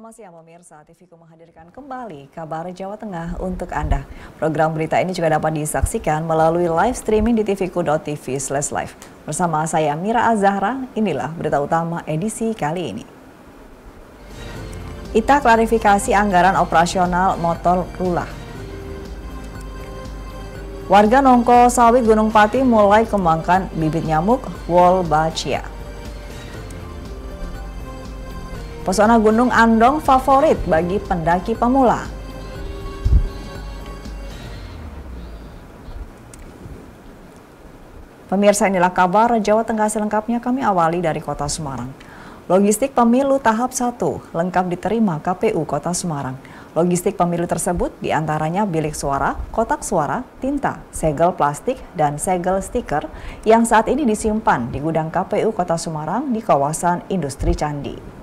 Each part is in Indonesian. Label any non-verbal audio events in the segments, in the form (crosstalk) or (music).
Selamat siang pemirsa, TVku menghadirkan kembali kabar Jawa Tengah untuk Anda. Program berita ini juga dapat disaksikan melalui live streaming di tvku.tv slash live. Bersama saya Mira Azahra, inilah berita utama edisi kali ini. Ita klarifikasi anggaran operasional motor rulah. Warga Nongko Sawit Gunung Pati mulai kembangkan bibit nyamuk Wolbachia. Pesona Gunung Andong favorit bagi pendaki pemula. Pemirsa inilah kabar Jawa Tengah selengkapnya kami awali dari kota Semarang. Logistik pemilu tahap 1 lengkap diterima KPU Kota Semarang. Logistik pemilu tersebut di antaranya bilik suara, kotak suara, tinta, segel plastik, dan segel stiker yang saat ini disimpan di gudang KPU Kota Semarang di kawasan industri Candi.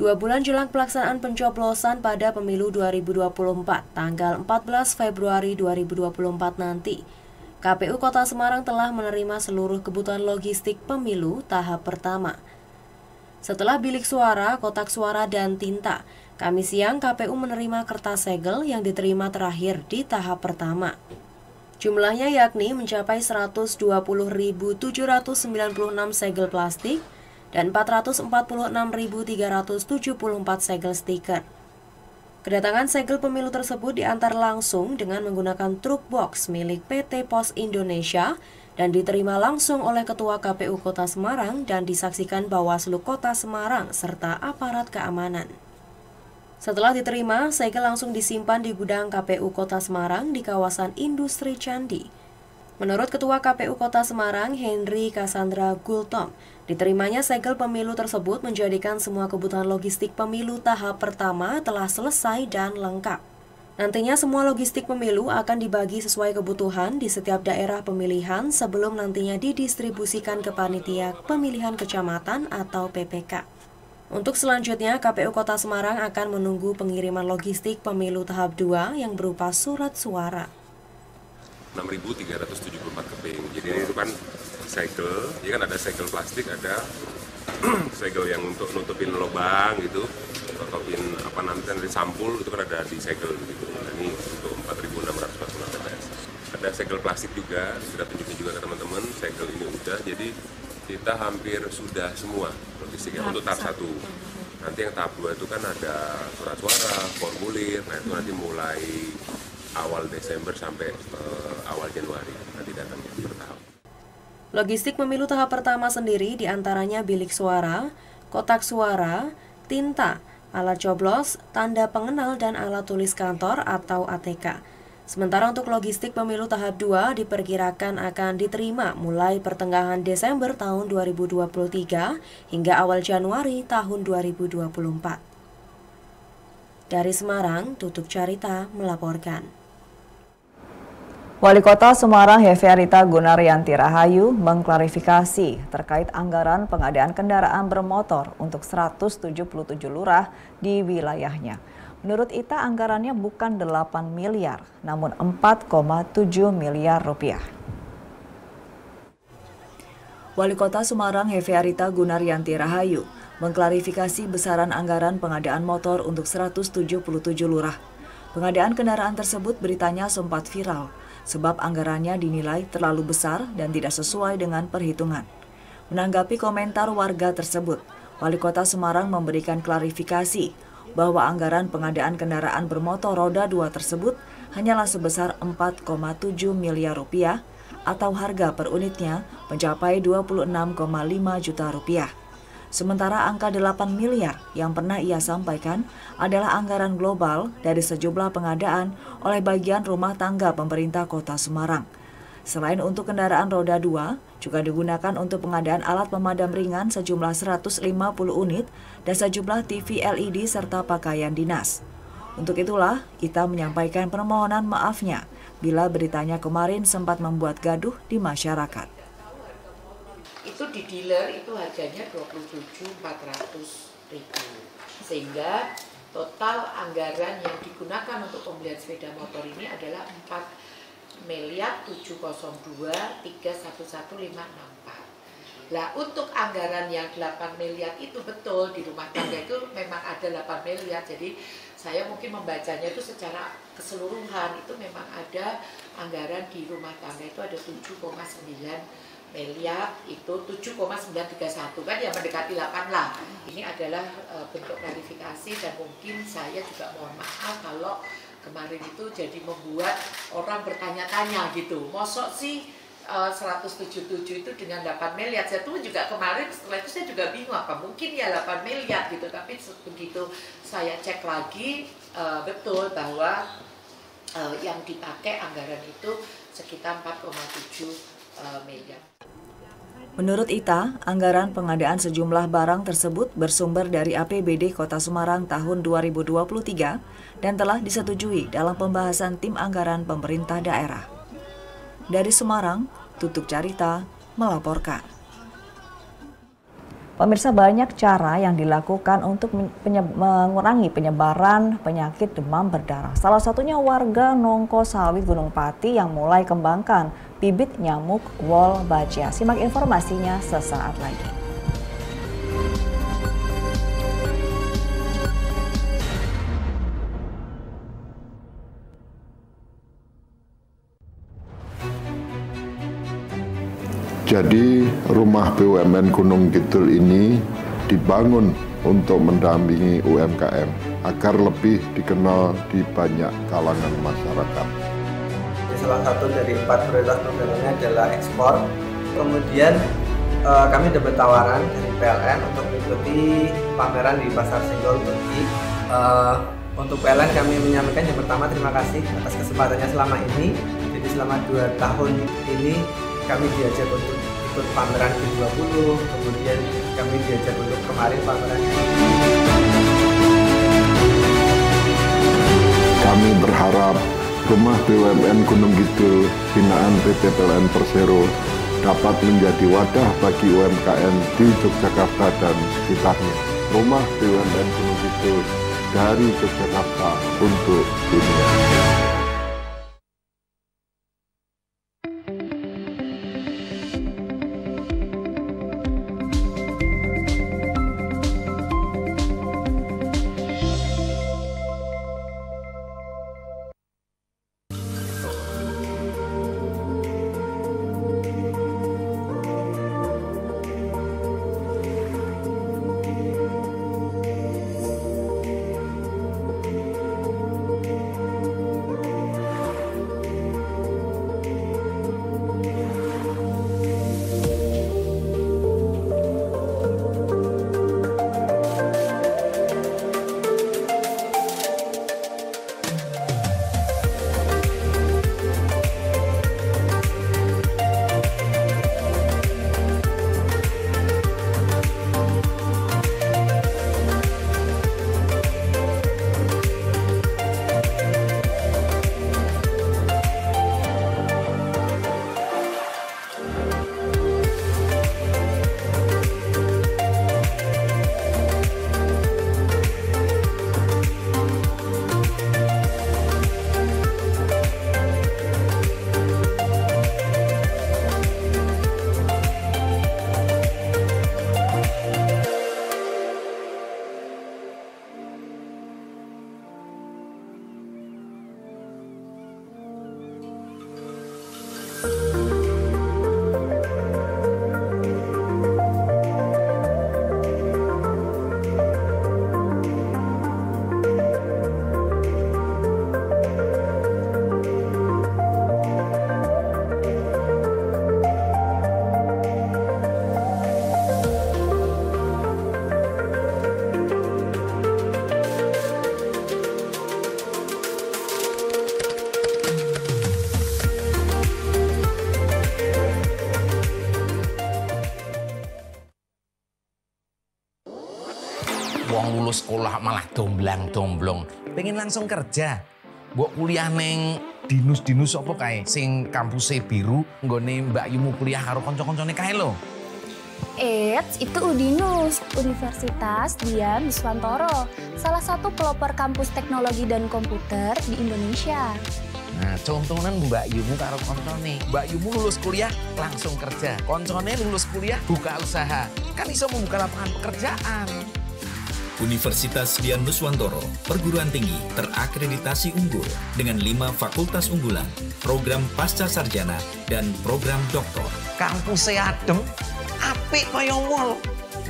Dua bulan jelang pelaksanaan pencoblosan pada pemilu 2024, tanggal 14 Februari 2024 nanti, KPU Kota Semarang telah menerima seluruh kebutuhan logistik pemilu tahap pertama. Setelah bilik suara, kotak suara, dan tinta, kami siang KPU menerima kertas segel yang diterima terakhir di tahap pertama. Jumlahnya yakni mencapai 120.796 segel plastik, dan 446.374 segel stiker. Kedatangan segel pemilu tersebut diantar langsung dengan menggunakan truk box milik PT Pos Indonesia dan diterima langsung oleh Ketua KPU Kota Semarang dan disaksikan Bawaslu Kota Semarang serta aparat keamanan. Setelah diterima, segel langsung disimpan di gudang KPU Kota Semarang di kawasan Industri Candi. Menurut Ketua KPU Kota Semarang, Henry Cassandra Gultom, diterimanya segel pemilu tersebut menjadikan semua kebutuhan logistik pemilu tahap pertama telah selesai dan lengkap. Nantinya semua logistik pemilu akan dibagi sesuai kebutuhan di setiap daerah pemilihan sebelum nantinya didistribusikan ke panitia pemilihan kecamatan atau PPK. Untuk selanjutnya, KPU Kota Semarang akan menunggu pengiriman logistik pemilu tahap 2 yang berupa surat suara. 6.374 keping. Jadi itu kan segel, ya kan ada segel plastik, ada (clears throat) segel yang untuk nutupin lubang gitu, nutupin apa namanya dari sampul itu kan ada di segel gitu. Nah, ini untuk 4.640 TPS. Ada segel plastik juga, sudah tunjukin juga ke teman-teman, segel ini udah. Jadi kita hampir sudah semua logistiknya untuk tahap satu. Nanti yang tahap dua itu kan ada surat suara, formulir, nah itu nanti mulai awal Desember sampai uh, awal Januari nanti datangnya bertahap. Logistik pemilu tahap pertama sendiri di antaranya bilik suara, kotak suara, tinta, alat coblos, tanda pengenal dan alat tulis kantor atau ATK. Sementara untuk logistik pemilu tahap 2 diperkirakan akan diterima mulai pertengahan Desember tahun 2023 hingga awal Januari tahun 2024. Dari Semarang, Tutuk Carita melaporkan. Wali Kota Semarang Hefearita Gunaryanti Rahayu mengklarifikasi terkait anggaran pengadaan kendaraan bermotor untuk 177 lurah di wilayahnya. Menurut Ita anggarannya bukan 8 miliar, namun 4,7 miliar rupiah. Wali Kota Semarang Hefearita Gunaryanti Rahayu mengklarifikasi besaran anggaran pengadaan motor untuk 177 lurah. Pengadaan kendaraan tersebut beritanya sempat viral sebab anggarannya dinilai terlalu besar dan tidak sesuai dengan perhitungan. Menanggapi komentar warga tersebut, Wali Kota Semarang memberikan klarifikasi bahwa anggaran pengadaan kendaraan bermotor roda 2 tersebut hanyalah sebesar 4,7 miliar rupiah atau harga per unitnya mencapai 26,5 juta rupiah. Sementara angka 8 miliar yang pernah ia sampaikan adalah anggaran global dari sejumlah pengadaan oleh bagian rumah tangga pemerintah kota Semarang. Selain untuk kendaraan roda 2, juga digunakan untuk pengadaan alat pemadam ringan sejumlah 150 unit dan sejumlah TV LED serta pakaian dinas. Untuk itulah, kita menyampaikan permohonan maafnya bila beritanya kemarin sempat membuat gaduh di masyarakat itu di dealer itu harganya 27.400 ribu. Sehingga total anggaran yang digunakan untuk pembelian sepeda motor ini adalah 4 miliar 702 311564 Nah untuk anggaran yang 8 miliar itu betul di rumah tangga itu memang ada 8 miliar. Jadi saya mungkin membacanya itu secara keseluruhan. Itu memang ada anggaran di rumah tangga itu ada 7,9 miliar itu 7,931 kan ya mendekati 8 lah. Ini adalah uh, bentuk klarifikasi dan mungkin saya juga mohon maaf kalau kemarin itu jadi membuat orang bertanya-tanya gitu. Mosok sih 177 eh, itu dengan 8 miliar. Saya tuh juga kemarin setelah itu saya juga bingung apa mungkin ya 8 miliar gitu. Tapi begitu saya cek lagi uh, betul bahwa uh, yang dipakai anggaran itu sekitar 4,7 uh, miliar. Menurut Ita, anggaran pengadaan sejumlah barang tersebut bersumber dari APBD Kota Semarang tahun 2023 dan telah disetujui dalam pembahasan tim anggaran pemerintah daerah. Dari Semarang, Tutuk Carita melaporkan. Pemirsa banyak cara yang dilakukan untuk penye mengurangi penyebaran penyakit demam berdarah. Salah satunya warga Nongko Sawit Gunung Pati yang mulai kembangkan bibit nyamuk wol baja. Simak informasinya sesaat lagi. Jadi rumah BUMN Gunung Kidul ini dibangun untuk mendampingi UMKM agar lebih dikenal di banyak kalangan masyarakat. Salah satu dari empat prioritas programnya adalah ekspor. Kemudian eh, kami dapat tawaran dari PLN untuk mengikuti pameran di Pasar Senggol Turki. Eh, untuk PLN kami menyampaikan yang pertama terima kasih atas kesempatannya selama ini. Jadi selama dua tahun ini kami diajak untuk ikut pameran G20 kemudian kami diajak untuk kemarin pameran kami berharap rumah BUMN Gunung Kidul binaan PT PLN Persero dapat menjadi wadah bagi UMKM di Yogyakarta dan sekitarnya. Rumah BUMN Gunung Kidul dari Yogyakarta untuk dunia. Domblang-domblong. Pengen langsung kerja. Mbok kuliah neng dinus-dinus apa kae sing kampusnya biru nggone Mbak Yumu kuliah karo kanca-kancane kae lho. Eits, itu Udinus, Universitas Dian Wiswantoro, salah satu pelopor kampus teknologi dan komputer di Indonesia. Nah, contohnya Mbak Yumu karo koncone. Mbak Yumu lulus kuliah langsung kerja. Koncone lulus kuliah buka usaha. Kan iso membuka lapangan pekerjaan. Universitas Dian Nuswantoro, perguruan tinggi terakreditasi unggul dengan lima fakultas unggulan, program pasca sarjana, dan program doktor. Kampus adem, apik kaya mall.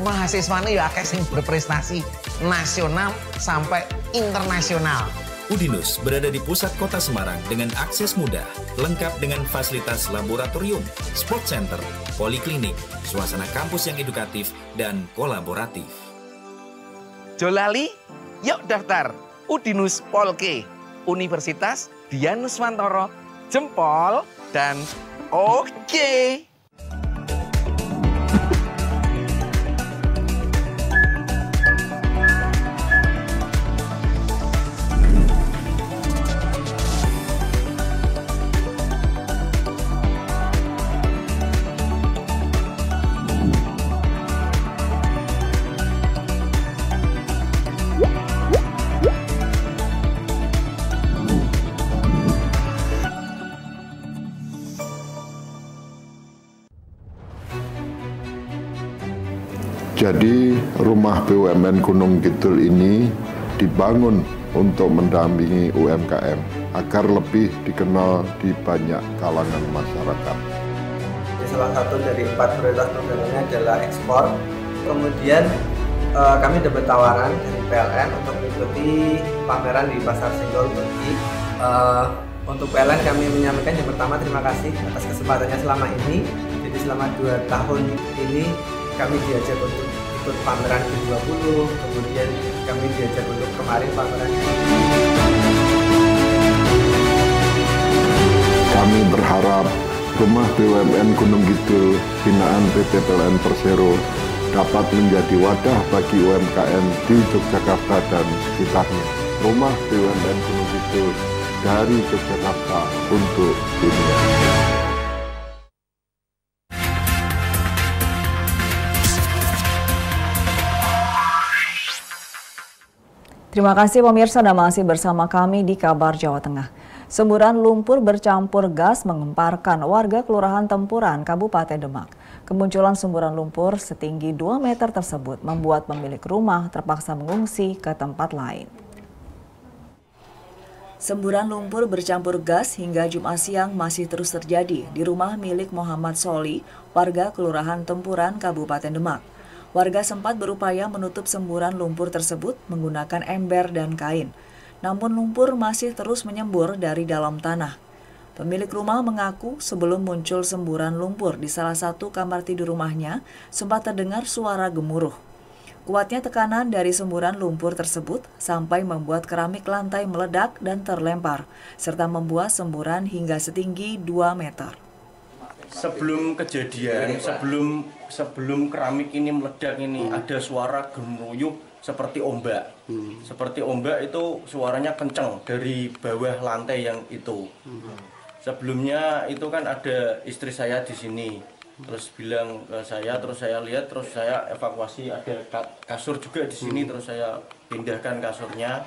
Mahasiswane ya akeh sing berprestasi nasional sampai internasional. Udinus berada di pusat kota Semarang dengan akses mudah, lengkap dengan fasilitas laboratorium, sport center, poliklinik, suasana kampus yang edukatif, dan kolaboratif. Jolali, yuk daftar Udinus Polke, Universitas Dian Nuswantoro, jempol, dan oke. Okay. Jadi rumah BUMN Gunung Kidul ini dibangun untuk mendampingi UMKM agar lebih dikenal di banyak kalangan masyarakat. Salah satu dari empat prioritas programnya adalah ekspor. Kemudian eh, kami dapat tawaran dari PLN untuk mengikuti pameran di Pasar Senggol Turki. Eh, untuk PLN kami menyampaikan yang pertama terima kasih atas kesempatannya selama ini. Jadi selama dua tahun ini kami diajak untuk ikut pameran G20, kemudian kami diajak untuk kemarin pameran Kami berharap rumah BUMN Gunung Kidul binaan PT PLN Persero dapat menjadi wadah bagi UMKM di Yogyakarta dan sekitarnya. Rumah BUMN Gunung Kidul dari Yogyakarta untuk dunia. Terima kasih pemirsa dan masih bersama kami di Kabar Jawa Tengah. Semburan lumpur bercampur gas mengemparkan warga Kelurahan Tempuran, Kabupaten Demak. Kemunculan semburan lumpur setinggi 2 meter tersebut membuat pemilik rumah terpaksa mengungsi ke tempat lain. Semburan lumpur bercampur gas hingga Jumat siang masih terus terjadi di rumah milik Muhammad Soli, warga Kelurahan Tempuran, Kabupaten Demak. Warga sempat berupaya menutup semburan lumpur tersebut menggunakan ember dan kain. Namun lumpur masih terus menyembur dari dalam tanah. Pemilik rumah mengaku sebelum muncul semburan lumpur di salah satu kamar tidur rumahnya, sempat terdengar suara gemuruh. Kuatnya tekanan dari semburan lumpur tersebut sampai membuat keramik lantai meledak dan terlempar, serta membuat semburan hingga setinggi 2 meter sebelum kejadian, sebelum sebelum keramik ini meledak ini ada suara gemuruh seperti ombak. Hmm. Seperti ombak itu suaranya kenceng dari bawah lantai yang itu. Hmm. Sebelumnya itu kan ada istri saya di sini. Terus bilang ke saya, terus saya lihat, terus saya evakuasi ada kasur juga di sini, hmm. terus saya pindahkan kasurnya.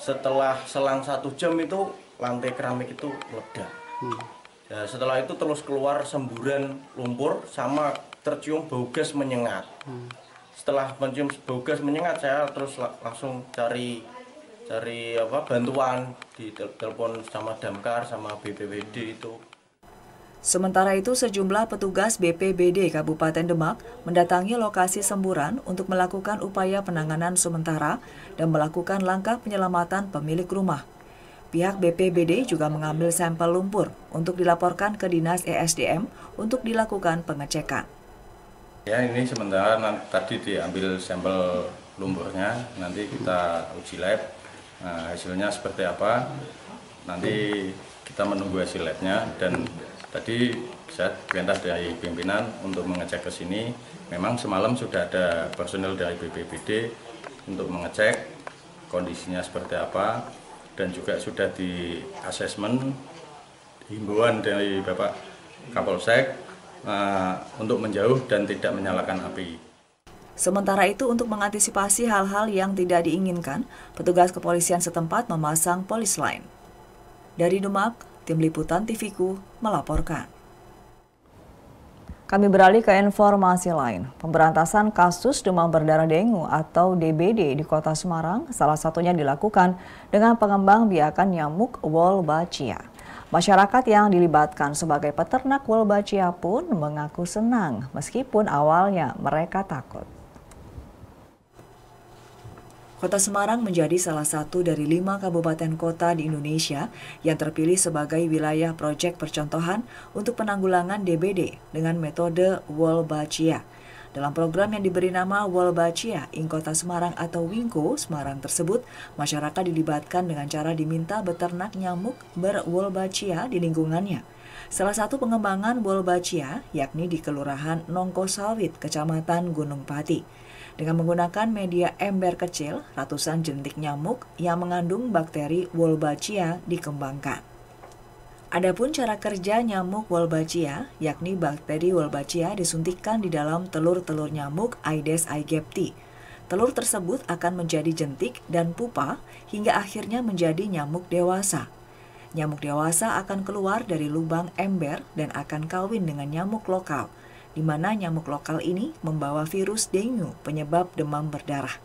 Setelah selang satu jam itu lantai keramik itu meledak. Hmm Ya, setelah itu terus keluar semburan lumpur sama tercium bau gas menyengat. Hmm. Setelah mencium bau gas menyengat, saya terus langsung cari cari apa bantuan di telepon sama damkar sama BPBD itu. Sementara itu sejumlah petugas BPBD Kabupaten Demak mendatangi lokasi semburan untuk melakukan upaya penanganan sementara dan melakukan langkah penyelamatan pemilik rumah. Pihak BPBD juga mengambil sampel lumpur untuk dilaporkan ke Dinas ESDM untuk dilakukan pengecekan. Ya ini sementara tadi diambil sampel lumpurnya, nanti kita uji lab. Nah, hasilnya seperti apa? Nanti kita menunggu hasil labnya dan tadi saya perintah dari pimpinan untuk mengecek ke sini. Memang semalam sudah ada personel dari BPBD untuk mengecek kondisinya seperti apa, dan juga sudah di asesmen himbauan dari Bapak Kapolsek uh, untuk menjauh dan tidak menyalakan api. Sementara itu untuk mengantisipasi hal-hal yang tidak diinginkan, petugas kepolisian setempat memasang polis line. Dari Demak, Tim Liputan TVku melaporkan. Kami beralih ke informasi lain. Pemberantasan kasus demam berdarah dengue atau DBD di kota Semarang salah satunya dilakukan dengan pengembang biakan nyamuk Wolbachia. Masyarakat yang dilibatkan sebagai peternak Wolbachia pun mengaku senang meskipun awalnya mereka takut. Kota Semarang menjadi salah satu dari lima kabupaten kota di Indonesia yang terpilih sebagai wilayah proyek percontohan untuk penanggulangan DBD dengan metode Wolbachia. Dalam program yang diberi nama Wolbachia Ing Kota Semarang atau Wingko Semarang tersebut, masyarakat dilibatkan dengan cara diminta beternak nyamuk berwolbachia di lingkungannya. Salah satu pengembangan Wolbachia yakni di Kelurahan Nongko Sawit, Kecamatan Gunung Pati. Dengan menggunakan media ember kecil, ratusan jentik nyamuk yang mengandung bakteri Wolbachia dikembangkan. Adapun cara kerja nyamuk Wolbachia, yakni bakteri Wolbachia disuntikkan di dalam telur-telur nyamuk Aedes aegypti. Telur tersebut akan menjadi jentik dan pupa hingga akhirnya menjadi nyamuk dewasa. Nyamuk dewasa akan keluar dari lubang ember dan akan kawin dengan nyamuk lokal – di mana nyamuk lokal ini membawa virus dengue penyebab demam berdarah.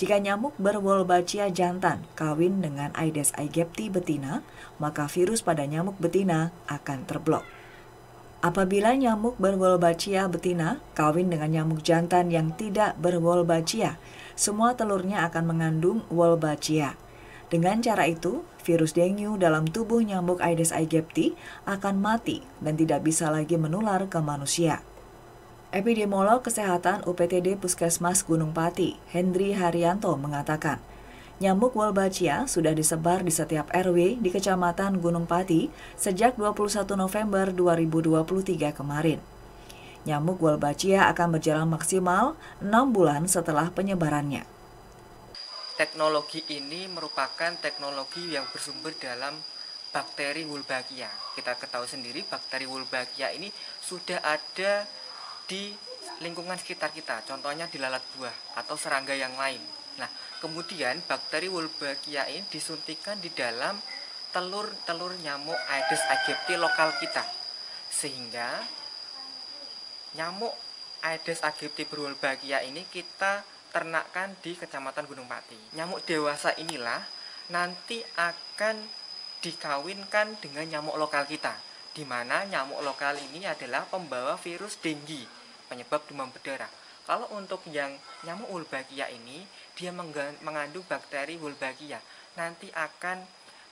Jika nyamuk berwolbachia jantan kawin dengan Aedes aegypti betina, maka virus pada nyamuk betina akan terblok. Apabila nyamuk berwolbachia betina kawin dengan nyamuk jantan yang tidak berwolbachia, semua telurnya akan mengandung wolbachia. Dengan cara itu, virus dengue dalam tubuh nyamuk Aedes aegypti akan mati dan tidak bisa lagi menular ke manusia. Epidemiolog Kesehatan UPTD Puskesmas Gunung Pati, Hendri Haryanto mengatakan, nyamuk Wolbachia sudah disebar di setiap RW di Kecamatan Gunung Pati sejak 21 November 2023 kemarin. Nyamuk Wolbachia akan berjalan maksimal 6 bulan setelah penyebarannya. Teknologi ini merupakan teknologi yang bersumber dalam bakteri Wolbachia. Kita ketahui sendiri bakteri Wolbachia ini sudah ada di lingkungan sekitar kita, contohnya di lalat buah atau serangga yang lain. Nah, kemudian bakteri Wolbachia ini disuntikan di dalam telur-telur nyamuk Aedes aegypti lokal kita. Sehingga nyamuk Aedes aegypti berwolbachia ini kita ternakkan di Kecamatan Gunung Pati. Nyamuk dewasa inilah nanti akan dikawinkan dengan nyamuk lokal kita, di mana nyamuk lokal ini adalah pembawa virus denggi penyebab demam berdarah. Kalau untuk yang nyamuk Wolbachia ini, dia mengandung bakteri Wolbachia. Nanti akan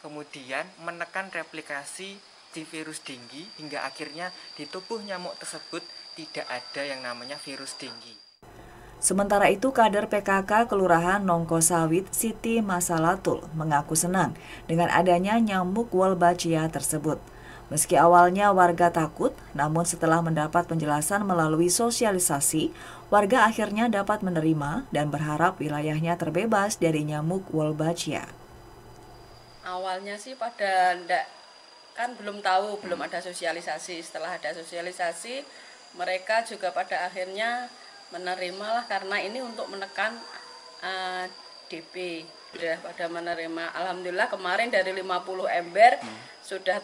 kemudian menekan replikasi si virus denggi hingga akhirnya di tubuh nyamuk tersebut tidak ada yang namanya virus denggi. Sementara itu, kader PKK Kelurahan Nongko Sawit Siti Masalatul mengaku senang dengan adanya nyamuk Wolbachia tersebut. Meski awalnya warga takut, namun setelah mendapat penjelasan melalui sosialisasi, warga akhirnya dapat menerima dan berharap wilayahnya terbebas dari nyamuk Wolbachia. Awalnya sih pada ndak kan belum tahu, belum ada sosialisasi. Setelah ada sosialisasi, mereka juga pada akhirnya menerima lah karena ini untuk menekan uh, eh, DP. Sudah pada menerima. Alhamdulillah kemarin dari 50 ember hmm. sudah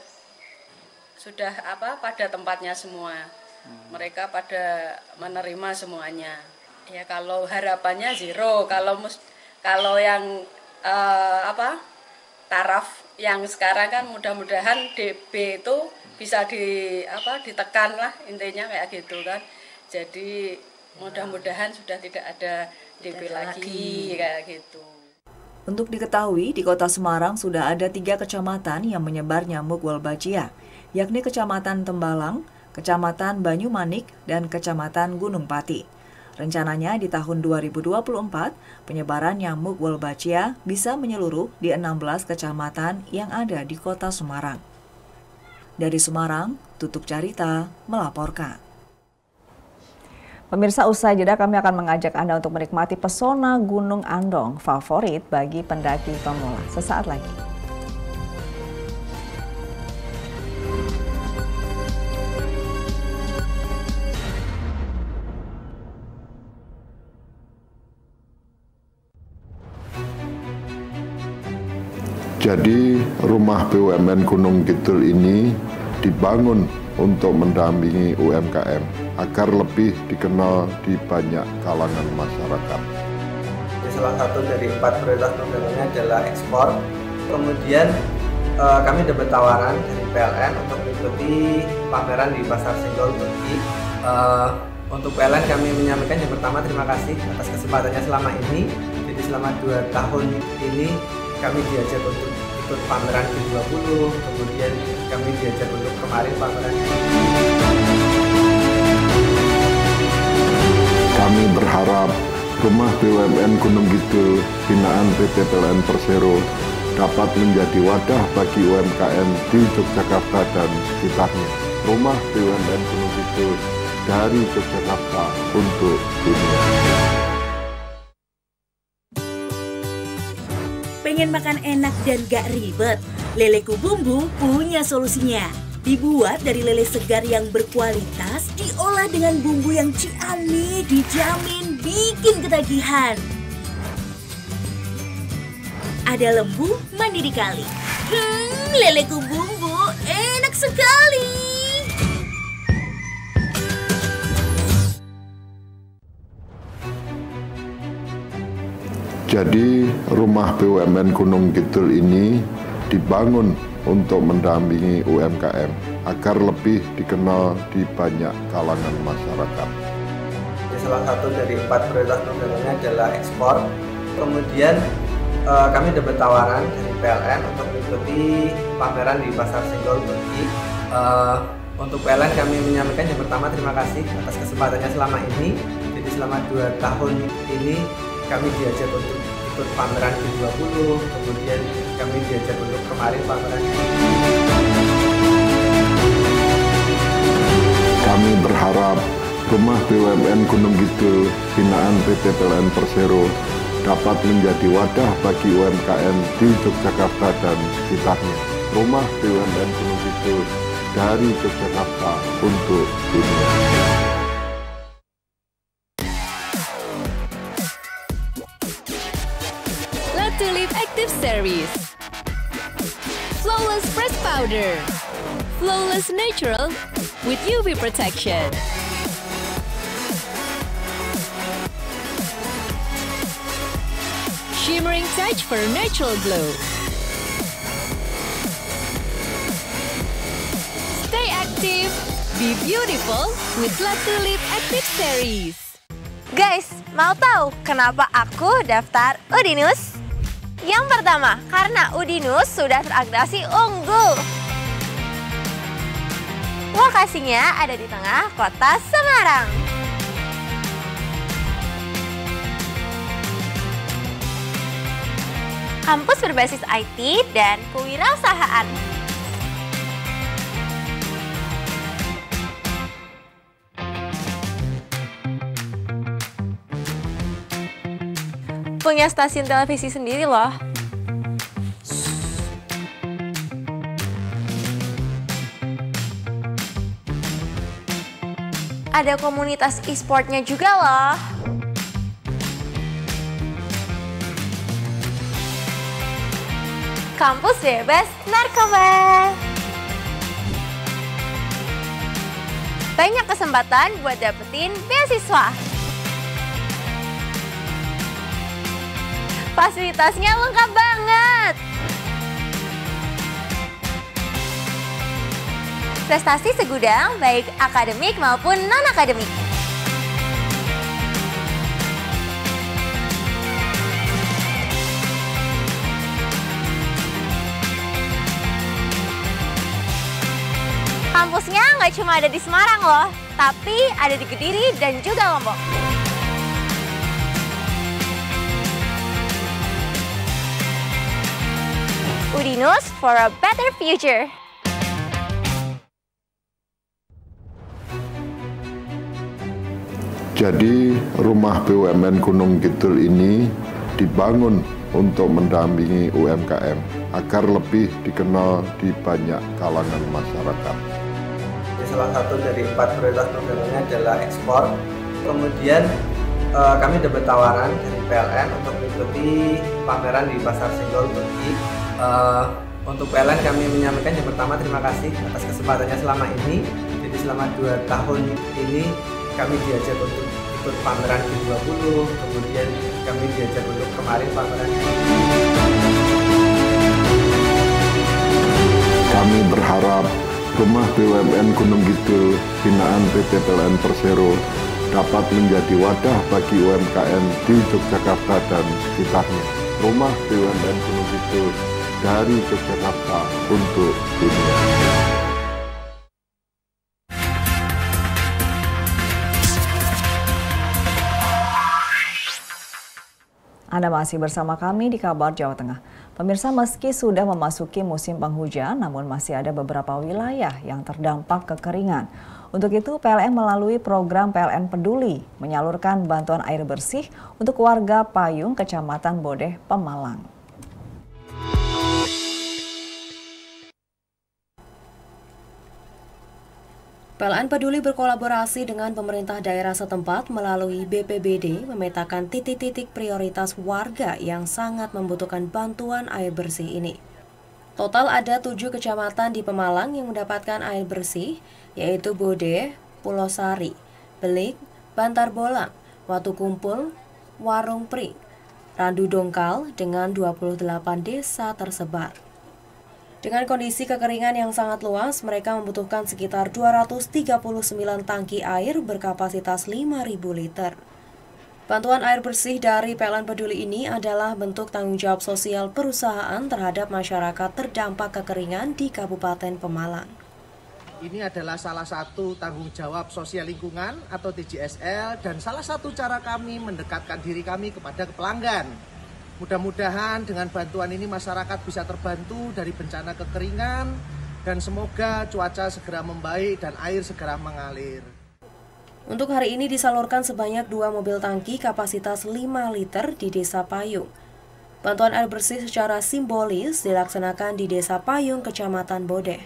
sudah apa pada tempatnya semua. Hmm. Mereka pada menerima semuanya. Ya kalau harapannya zero, kalau mus, kalau yang uh, apa taraf yang sekarang kan mudah-mudahan DB itu bisa di apa ditekan lah intinya kayak gitu kan. Jadi mudah-mudahan sudah tidak ada DB lagi, lagi kayak gitu. Untuk diketahui, di kota Semarang sudah ada tiga kecamatan yang menyebar nyamuk Wolbachia yakni Kecamatan Tembalang, Kecamatan Banyumanik, dan Kecamatan Gunung Pati. Rencananya di tahun 2024, penyebaran nyamuk Wolbachia bisa menyeluruh di 16 kecamatan yang ada di kota Semarang. Dari Semarang, Tutuk Carita melaporkan. Pemirsa usai jeda kami akan mengajak Anda untuk menikmati pesona Gunung Andong favorit bagi pendaki pemula. Sesaat lagi. Jadi rumah BUMN Gunung Kidul ini dibangun untuk mendampingi UMKM agar lebih dikenal di banyak kalangan masyarakat. Salah satu dari empat prioritas programnya adalah ekspor. Kemudian eh, kami dapat tawaran dari PLN untuk mengikuti pameran di Pasar Senggol Turki. Eh, untuk PLN kami menyampaikan yang pertama terima kasih atas kesempatannya selama ini. Jadi selama dua tahun ini kami diajak untuk ikut pameran G20, kemudian kami diajak untuk kemarin pameran Kami berharap rumah BUMN Gunung Kidul binaan PT PLN Persero dapat menjadi wadah bagi UMKM di Yogyakarta dan sekitarnya. Rumah BUMN Gunung Kidul dari Yogyakarta untuk dunia. Pengen makan enak dan gak ribet? Leleku Bumbu punya solusinya. Dibuat dari lele segar yang berkualitas, diolah dengan bumbu yang ciami, dijamin bikin ketagihan. Ada lembu mandi di kali. Hmm, leleku bumbu enak sekali. Jadi rumah BUMN Gunung Kidul ini dibangun untuk mendampingi UMKM agar lebih dikenal di banyak kalangan masyarakat. Salah satu dari empat prioritas programnya adalah ekspor. Kemudian eh, kami dapat tawaran dari PLN untuk mengikuti pameran di Pasar Senggol Turki. Eh, untuk PLN kami menyampaikan yang pertama terima kasih atas kesempatannya selama ini. Jadi selama dua tahun ini kami diajak untuk ikut pameran G20, kemudian kami diajak untuk kemarin pameran Kami berharap rumah BUMN Gunung Kidul binaan PT PLN Persero dapat menjadi wadah bagi UMKM di Yogyakarta dan sekitarnya. Rumah BUMN Gunung Kidul dari Yogyakarta untuk dunia. Tulip Active Series. Flawless Press Powder. Flawless Natural with UV Protection. Shimmering touch for natural glow. Stay active, be beautiful with La Tulip Active Series. Guys, mau tahu kenapa aku daftar Udinus? Yang pertama, karena Udinus sudah teragregasi unggul. Lokasinya ada di tengah kota Semarang. Kampus berbasis IT dan kewirausahaan. Punya stasiun televisi sendiri loh. Ada komunitas e-sportnya juga loh. Kampus bebas narkoba. Banyak kesempatan buat dapetin beasiswa. Fasilitasnya lengkap banget. Prestasi segudang baik akademik maupun non-akademik. Kampusnya nggak cuma ada di Semarang loh, tapi ada di Kediri dan juga Lombok. Udinus for a better future. Jadi rumah BUMN Gunung Kidul ini dibangun untuk mendampingi UMKM agar lebih dikenal di banyak kalangan masyarakat. Salah satu dari empat prioritas programnya adalah ekspor. Kemudian eh, kami dapat tawaran dari PLN untuk mengikuti pameran di Pasar Senggol Turki. Uh, untuk PLN kami menyampaikan yang pertama terima kasih atas kesempatannya selama ini. Jadi selama dua tahun ini kami diajak untuk ikut pameran G20, kemudian kami diajak untuk kemarin pameran Kami berharap rumah BUMN Gunung Kidul binaan PT PLN Persero dapat menjadi wadah bagi UMKM di Yogyakarta dan sekitarnya. Rumah BUMN Gunung Kidul dari Yogyakarta untuk dunia. Anda masih bersama kami di Kabar Jawa Tengah. Pemirsa meski sudah memasuki musim penghujan, namun masih ada beberapa wilayah yang terdampak kekeringan. Untuk itu, PLN melalui program PLN Peduli menyalurkan bantuan air bersih untuk warga Payung, Kecamatan Bodeh, Pemalang. PLN Peduli berkolaborasi dengan pemerintah daerah setempat melalui BPBD memetakan titik-titik prioritas warga yang sangat membutuhkan bantuan air bersih ini. Total ada tujuh kecamatan di Pemalang yang mendapatkan air bersih, yaitu Bode, Pulau Sari, Belik, Bantar Bolang, Watu Kumpul, Warung Pring, Randu Dongkal dengan 28 desa tersebar. Dengan kondisi kekeringan yang sangat luas, mereka membutuhkan sekitar 239 tangki air berkapasitas 5.000 liter. Bantuan air bersih dari PLN Peduli ini adalah bentuk tanggung jawab sosial perusahaan terhadap masyarakat terdampak kekeringan di Kabupaten Pemalang. Ini adalah salah satu tanggung jawab sosial lingkungan atau TJSL dan salah satu cara kami mendekatkan diri kami kepada pelanggan Mudah-mudahan dengan bantuan ini masyarakat bisa terbantu dari bencana kekeringan dan semoga cuaca segera membaik dan air segera mengalir. Untuk hari ini disalurkan sebanyak dua mobil tangki kapasitas 5 liter di Desa Payung. Bantuan air bersih secara simbolis dilaksanakan di Desa Payung, Kecamatan Bodeh.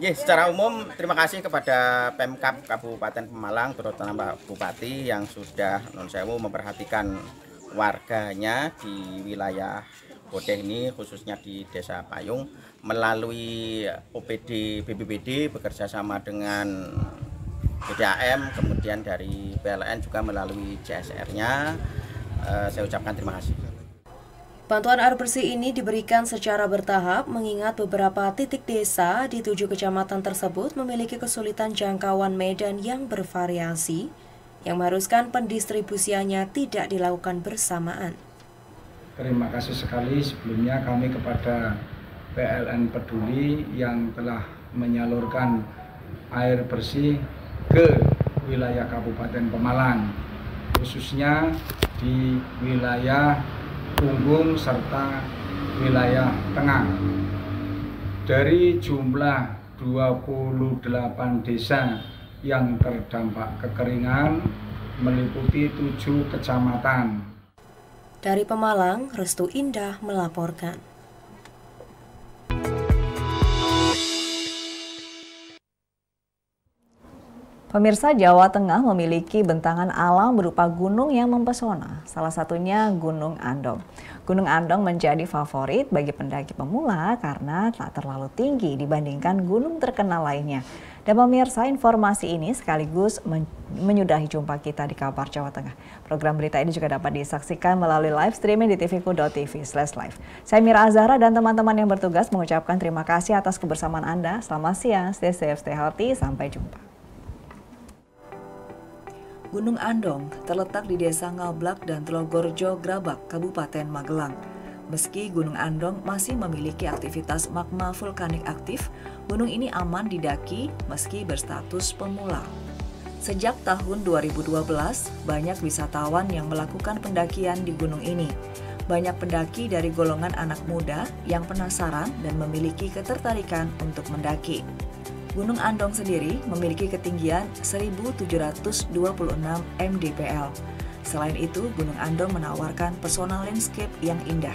Ya, secara umum terima kasih kepada Pemkap Kabupaten Pemalang, terutama Pak Bupati yang sudah non sewu memperhatikan warganya di wilayah Bodeh ini khususnya di Desa Payung melalui OPD BPBD bekerja sama dengan BDAM kemudian dari PLN juga melalui CSR-nya eh, saya ucapkan terima kasih. Bantuan air bersih ini diberikan secara bertahap mengingat beberapa titik desa di tujuh kecamatan tersebut memiliki kesulitan jangkauan medan yang bervariasi yang mengharuskan pendistribusiannya tidak dilakukan bersamaan. Terima kasih sekali sebelumnya kami kepada PLN Peduli yang telah menyalurkan air bersih ke wilayah Kabupaten Pemalang, khususnya di wilayah Punggung serta wilayah Tengah. Dari jumlah 28 desa yang terdampak kekeringan meliputi tujuh kecamatan. Dari Pemalang, Restu Indah melaporkan. Pemirsa Jawa Tengah memiliki bentangan alam berupa gunung yang mempesona, salah satunya Gunung Andong. Gunung Andong menjadi favorit bagi pendaki pemula karena tak terlalu tinggi dibandingkan gunung terkenal lainnya. Dan pemirsa informasi ini sekaligus men menyudahi jumpa kita di kabar Jawa Tengah. Program berita ini juga dapat disaksikan melalui live streaming di tvku.tv live. Saya Mira Azhara dan teman-teman yang bertugas mengucapkan terima kasih atas kebersamaan Anda. Selamat siang, stay safe, stay healthy, sampai jumpa. Gunung Andong terletak di Desa Ngablak dan Telogorjo, Grabak, Kabupaten Magelang. Meski Gunung Andong masih memiliki aktivitas magma vulkanik aktif, gunung ini aman didaki meski berstatus pemula. Sejak tahun 2012, banyak wisatawan yang melakukan pendakian di gunung ini. Banyak pendaki dari golongan anak muda yang penasaran dan memiliki ketertarikan untuk mendaki. Gunung Andong sendiri memiliki ketinggian 1726 mdpl. Selain itu, Gunung Andong menawarkan pesona landscape yang indah.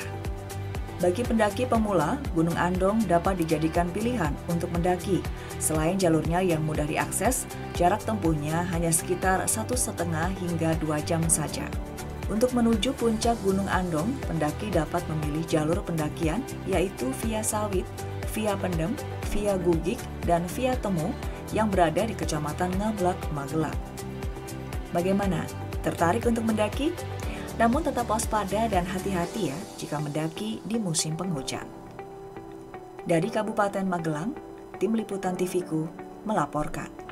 Bagi pendaki pemula, Gunung Andong dapat dijadikan pilihan untuk mendaki. Selain jalurnya yang mudah diakses, jarak tempuhnya hanya sekitar satu setengah hingga dua jam saja. Untuk menuju puncak Gunung Andong, pendaki dapat memilih jalur pendakian yaitu via Sawit, via Pendem, via Gugik, dan via Temu yang berada di Kecamatan Ngablak, Magelang. Bagaimana? Tertarik untuk mendaki? Namun tetap waspada dan hati-hati ya jika mendaki di musim penghujan. Dari Kabupaten Magelang, Tim Liputan TVku melaporkan.